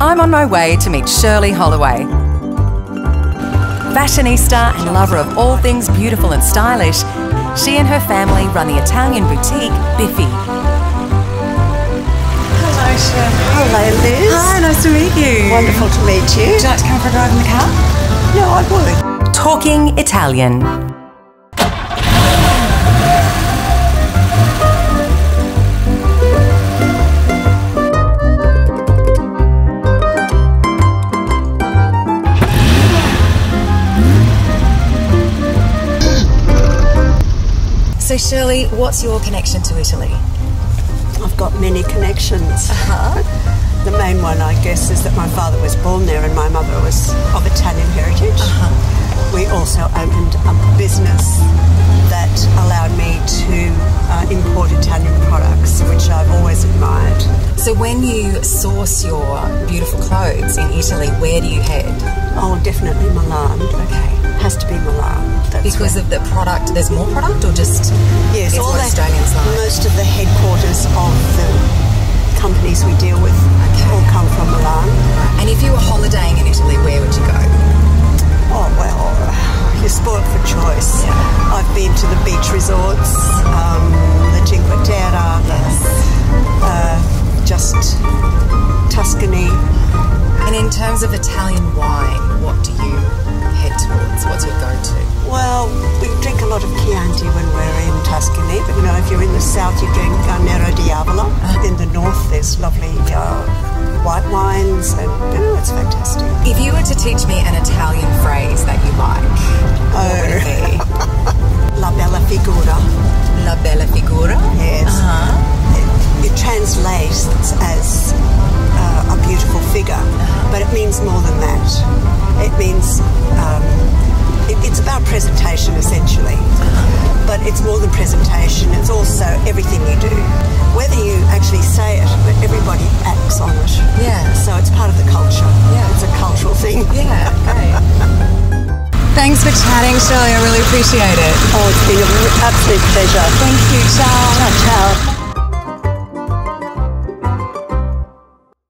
I'm on my way to meet Shirley Holloway. Fashionista and lover of all things beautiful and stylish, she and her family run the Italian boutique Biffi. Hello, Shirley. Hello, Liz. Hi, nice to meet you. Wonderful to meet you. Would you like to come for a drive in the car? No, I would. Talking Italian. So, Shirley, what's your connection to Italy? I've got many connections. Uh-huh. The main one, I guess, is that my father was born there and my mother was of Italian heritage. Uh-huh. We also opened a business that allowed me to uh, import Italian products, which I've always admired. So, when you source your beautiful clothes in Italy, where do you head? Oh, definitely Milan. Okay. Has to be Milan. That's Because where- of the product, there's more product, or just Yes, all what the- Estonians like? Most of the headquarters of the companies we deal with all come from Milan. And if you were holidaying in Italy, where would you go? Oh well, you're spoiled for choice. I've been to the beach resorts, in terms of Italian wine, what do you head towards? What's your go-to? Well, we drink a lot of Chianti when we're in Tuscany, but you know, if you're in the south, you drink Nero di Avola. In the north, there's lovely uh, white wines, and you know, it's fantastic. If you were to teach me an Italian phrase that you like, what would it be? means more than that. It means um, it, it's about presentation essentially, but it's more than presentation. It's also everything you do, whether you actually say it, but everybody acts on it. Yeah. So it's part of the culture. Yeah. It's a cultural thing. Yeah, great. Thanks for chatting, Shirley. I really appreciate it. Oh, it's been an absolute pleasure. Thank you. Ciao. Ciao, ciao.